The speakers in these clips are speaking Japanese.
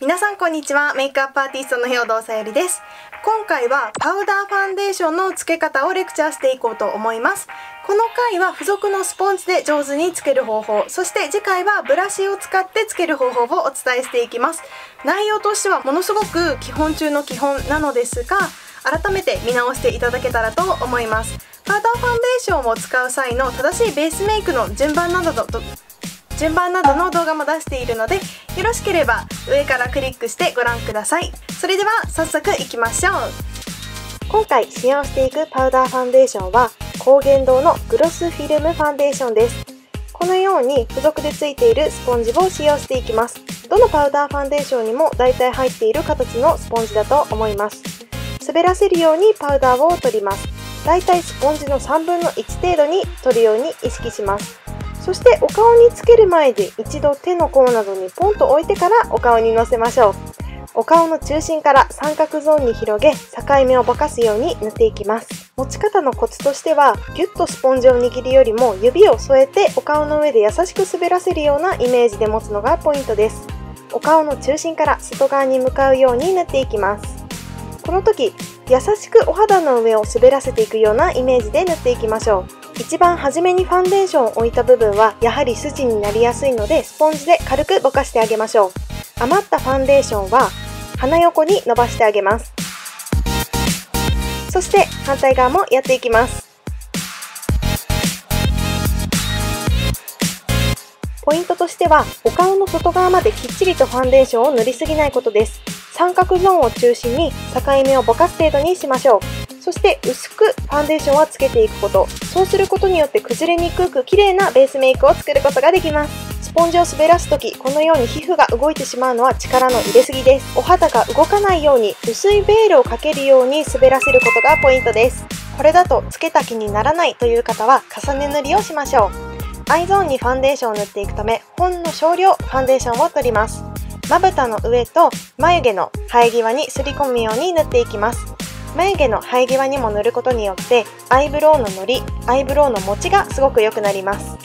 皆さんこんにちは。メイクアップアーティストの兵藤さゆりです。今回はパウダーファンデーションの付け方をレクチャーしていこうと思います。この回は付属のスポンジで上手につける方法、そして次回はブラシを使ってつける方法をお伝えしていきます。内容としてはものすごく基本中の基本なのですが、改めて見直していただけたらと思います。パウダーファンデーションを使う際の正しいベースメイクの順番などと順番などの動画も出しているのでよろしければ上からクリックしてご覧ください。それでは早速いきましょう。今回使用していくパウダーファンデーションは高原堂のグロスフィルムファンデーションです。このように付属で付いているスポンジを使用していきます。どのパウダーファンデーションにも大体入っている形のスポンジだと思います。滑らせるようにパウダーを取ります。大体スポンジの3分の1程度に取るように意識します。そしてお顔につける前で一度手の甲などにポンと置いてからお顔にのせましょう。お顔の中心から三角ゾーンに広げ境目をぼかすように塗っていきます。持ち方のコツとしてはギュッとスポンジを握るよりも指を添えてお顔の上で優しく滑らせるようなイメージで持つのがポイントです。お顔の中心から外側に向かうように塗っていきます。この時優しくお肌の上を滑らせていくようなイメージで塗っていきましょう。一番初めにファンデーションを置いた部分はやはり筋になりやすいのでスポンジで軽くぼかしてあげましょう。余ったファンデーションは鼻横に伸ばしてあげます。そして反対側もやっていきます。ポイントとしてはお顔の外側まできっちりとファンデーションを塗りすぎないことです。三角ゾーンを中心に境目をぼかす程度にしましょう。そして薄くファンデーションはつけていくこと。そうすることによって崩れにくく綺麗なベースメイクを作ることができます。スポンジを滑らす時このように皮膚が動いてしまうのは力の入れすぎです。お肌が動かないように薄いベールをかけるように滑らせることがポイントです。これだとつけた気にならないという方は重ね塗りをしましょう。アイゾーンにファンデーションを塗っていくためほんの少量ファンデーションを取ります。まぶたの上と眉毛の生え際にすり込むように塗っていきます。眉毛の生え際にも塗ることによってアイブロウののりアイブロウの持ちがすごく良くなります。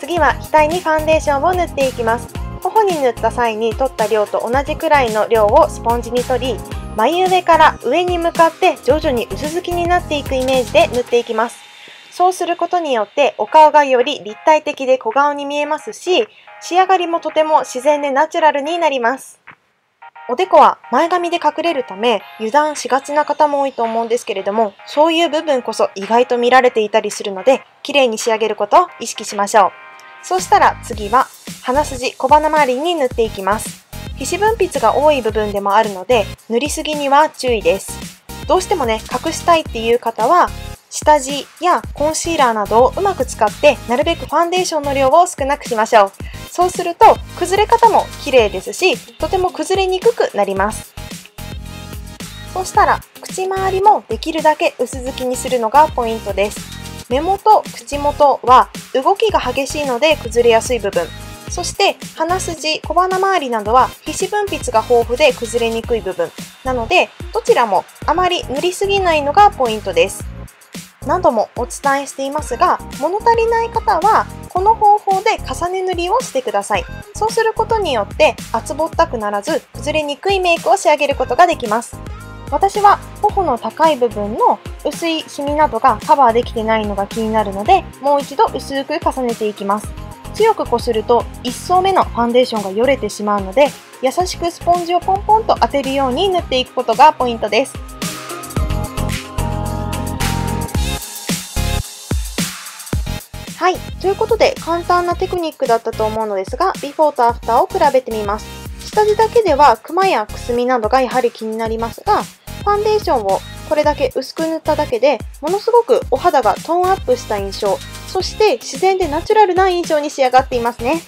次は額にファンデーションを塗っていきます。頬に塗った際に取った量と同じくらいの量をスポンジに取り眉上から上に向かって徐々に薄付きになっていくイメージで塗っていきます。そうすることによってお顔がより立体的で小顔に見えますし仕上がりもとても自然でナチュラルになります。おでこは前髪で隠れるため油断しがちな方も多いと思うんですけれどもそういう部分こそ意外と見られていたりするので綺麗に仕上げることを意識しましょう。そうしたら次は鼻筋小鼻周りに塗っていきます。皮脂分泌が多い部分でもあるので塗りすぎには注意です。どうしてもね隠したいっていう方は下地やコンシーラーなどをうまく使ってなるべくファンデーションの量を少なくしましょう。そうすると崩れ方も綺麗ですしとても崩れにくくなります。そしたら口周りもできるだけ薄付きにするのがポイントです。目元口元は動きが激しいので崩れやすい部分。そして鼻筋小鼻周りなどは皮脂分泌が豊富で崩れにくい部分。なのでどちらもあまり塗りすぎないのがポイントです。何度もお伝えしていますが物足りない方はこの方法で重ね塗りをしてください。そうすることによって厚ぼったくならず崩れにくいメイクを仕上げることができます。私は頬の高い部分の薄いシミなどがカバーできてないのが気になるのでもう一度薄く重ねていきます。強くこすると1層目のファンデーションがよれてしまうので優しくスポンジをポンポンと当てるように塗っていくことがポイントです。はい。ということで、簡単なテクニックだったと思うのですが、ビフォーとアフターを比べてみます。下地だけでは、クマやくすみなどがやはり気になりますが、ファンデーションをこれだけ薄く塗っただけで、ものすごくお肌がトーンアップした印象、そして自然でナチュラルな印象に仕上がっていますね。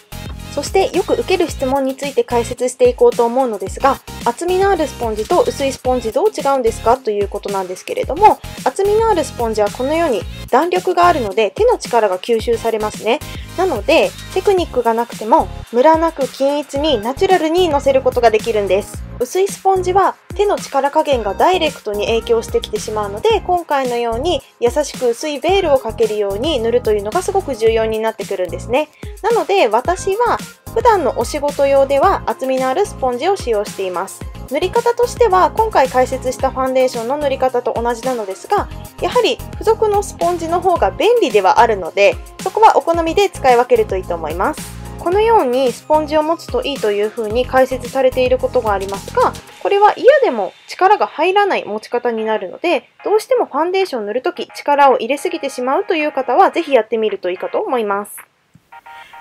そしてよく受ける質問について解説していこうと思うのですが、厚みのあるスポンジと薄いスポンジどう違うんですかということなんですけれども、厚みのあるスポンジはこのように弾力があるので手の力が吸収されますね。なので、テクニックがなくてもムラなく均一にナチュラルにのせることができるんです。薄いスポンジは手の力加減がダイレクトに影響してきてしまうので今回のように優しく薄いベールをかけるように塗るというのがすごく重要になってくるんですねなので私は普段のお仕事用では厚みのあるスポンジを使用しています。塗り方としては今回解説したファンデーションの塗り方と同じなのですがやはり付属のスポンジの方が便利ではあるのでそこはお好みで使い分けるといいと思います。このようにスポンジを持つといいというふうに解説されていることがありますがこれは嫌でも力が入らない持ち方になるのでどうしてもファンデーションを塗るとき力を入れすぎてしまうという方はぜひやってみるといいかと思います。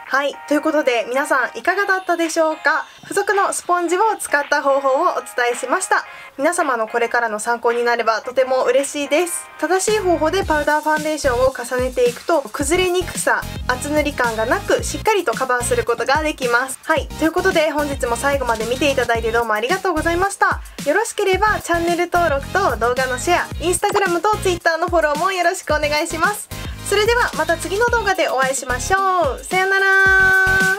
はい。ということで、皆さんいかがだったでしょうか？付属のスポンジを使った方法をお伝えしました。皆様のこれからの参考になればとても嬉しいです。正しい方法でパウダーファンデーションを重ねていくと、崩れにくさ、厚塗り感がなく、しっかりとカバーすることができます。はい。ということで、本日も最後まで見ていただいてどうもありがとうございました。よろしければチャンネル登録と動画のシェア、インスタグラムと Twitter のフォローもよろしくお願いします。それではまた次の動画でお会いしましょう。さよなら